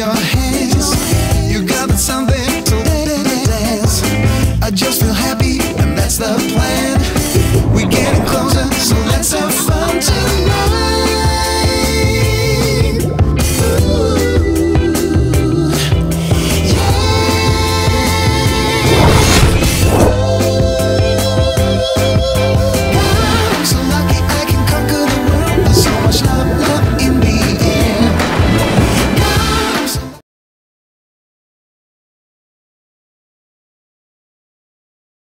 your hands. You got something to dance. I just feel happy, and that's the plan. We're getting close.